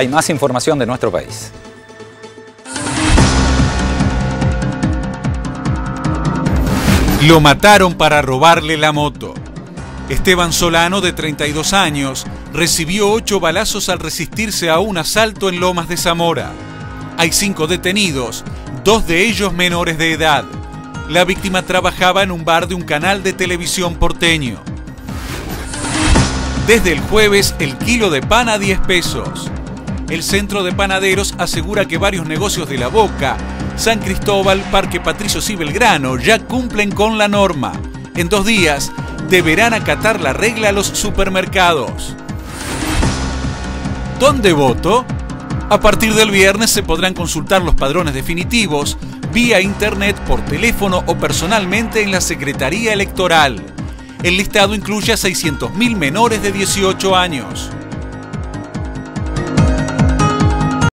hay más información de nuestro país. Lo mataron para robarle la moto. Esteban Solano, de 32 años, recibió ocho balazos al resistirse a un asalto en Lomas de Zamora. Hay cinco detenidos, dos de ellos menores de edad. La víctima trabajaba en un bar de un canal de televisión porteño. Desde el jueves, el kilo de pan a 10 pesos. El Centro de Panaderos asegura que varios negocios de La Boca, San Cristóbal, Parque Patricio y Belgrano ya cumplen con la norma. En dos días deberán acatar la regla a los supermercados. ¿Dónde voto? A partir del viernes se podrán consultar los padrones definitivos vía internet, por teléfono o personalmente en la Secretaría Electoral. El listado incluye a 600.000 menores de 18 años.